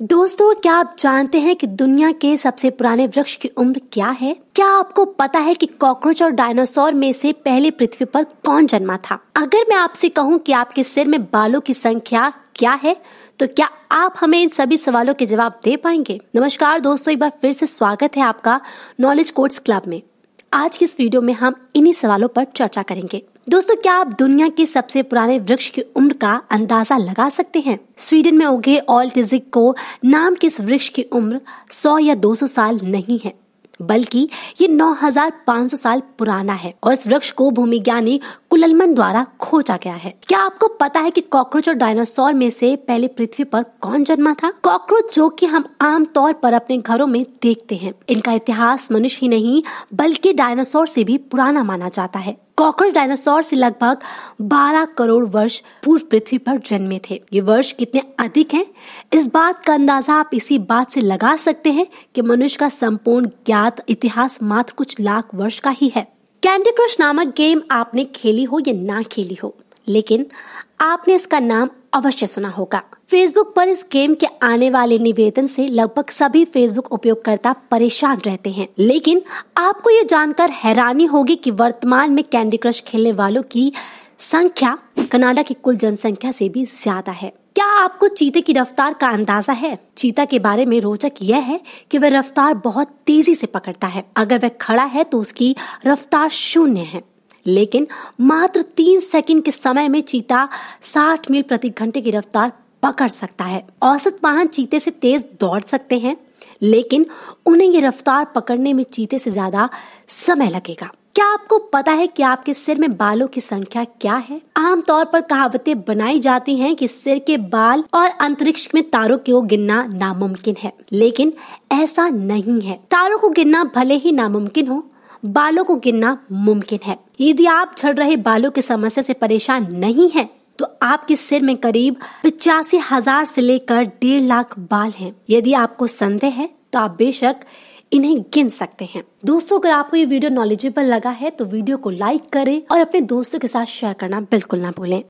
दोस्तों, क्या आप जानते हैं कि दुनिया के सबसे पुराने वृक्ष की उम्र क्या है? क्या आपको पता है कि कॉकरोच और डायनासोर में से पहले पृथ्वी पर कौन जन्मा था? अगर मैं आपसे कहूँ कि आपके सिर में बालों की संख्या क्या है तो क्या आप हमें इन सभी सवालों के जवाब दे पाएँगे? नमस्कार दोस्तों, एक बार फिर से स्वागत है आपका नॉलेज कोर्ट्स क्लब में। आज की इस वीडियो में हम इन्हीं सवालों पर चर्चा करेंगे। दोस्तों, क्या आप दुनिया के सबसे पुराने वृक्ष की उम्र का अंदाज़ा लगा सकते हैं? स्वीडन में उगे ऑल को नाम के इस वृक्ष की उम्र 100 या 200 साल नहीं है। बल्कि ये 9500 साल पुराना है और इस वृक्ष को भूमि ज्ञानी कुललमन द्वारा खोजा गया है। क्या आपको पता है कि कॉकरोच और डायनासोर में से पहले पृथ्वी पर कौन जन्मा था? कॉकरोच जो कि हम आम तौर पर अपने घरों में देखते हैं। इनका इतिहास मनुष्य ही नहीं, बल्कि डायनासोर से भी पुराना माना जाता है। कॉकरोच डायनासोर से लगभग 12 करोड़ वर्ष पूर्व पृथ्वी पर जन्मे थे। ये वर्ष कितने अधिक हैं? इस बात का अंदाज़ा आप इसी बात से लगा सकते हैं कि मनुष्य का संपूर्ण ज्ञात इतिहास मात्र कुछ लाख वर्ष का ही है। कैंडी क्रश नामक गेम आपने खेली हो या ना खेली हो? लेकिन आपने इसका नाम अवश्य सुना होगा। फेसबुक पर इस गेम के आने वाले निवेदन से लगभग सभी फेसबुक उपयोगकर्ता परेशान रहते हैं। लेकिन आपको ये जानकर हैरानी होगी कि वर्तमान में कैंडी क्रश खेलने वालों की संख्या कनाडा की कुल जनसंख्या से भी ज़्यादा है। क्या आपको चीते की रफ्तार का अंदाज़ा है? चीता के बारे में रोचक यह है कि वह रफ्तार बहुत तेज़ी से पकड़ता है। अगर वह खड़ा है तो उसकी रफ्तार शून्य है। लेकिन मात्र तीन सेकंड के समय में चीता 60 मील प्रति घंटे की रफ्तार पकड़ सकता है। औसत वाहन चीते से तेज दौड़ सकते हैं, लेकिन उन्हें ये रफ्तार पकड़ने में चीते से ज़्यादा समय लगेगा। क्या आपको पता है कि आपके सिर में बालों की संख्या क्या है? आमतौर पर कहावतें बनाई जाती हैं कि सिर के बाल और अंतरिक्ष में तारों को गिनना नामुमकिन है, लेकिन ऐसा नहीं है। तारों को गिनना भले ही नामुमकिन हो बालों को गिनना मुमकिन है। यदि आप झड़ रहे बालों की समस्या से परेशान नहीं हैं, तो आपके सिर में करीब पिचासी हज़ार से लेकर डेढ़ लाख बाल हैं। यदि आपको संदेह है तो आप बेशक इन्हें गिन सकते हैं। दोस्तों अगर आपको ये वीडियो नॉलेजेबल लगा है तो वीडियो को लाइक करें और अपने दोस्तों के साथ शेयर करना बिल्कुल ना भूलें।